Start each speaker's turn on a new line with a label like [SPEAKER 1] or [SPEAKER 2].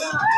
[SPEAKER 1] Oh,